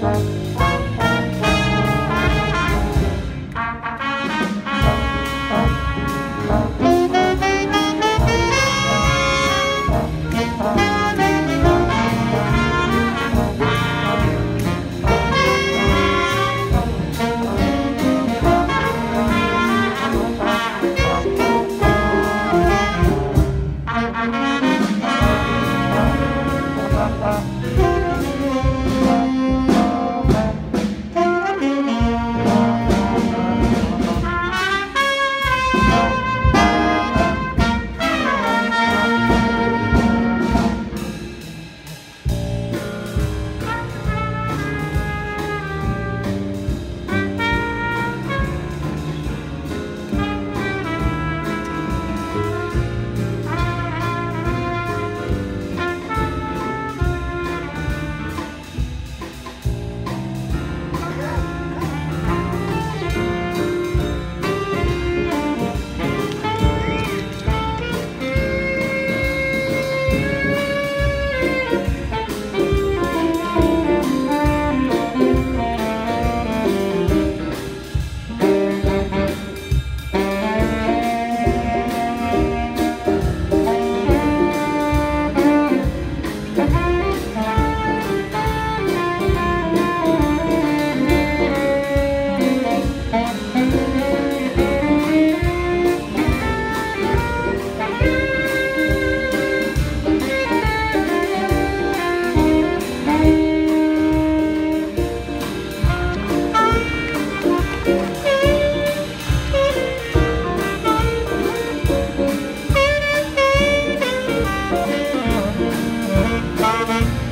Thank you. Ha ha ha. Thank you.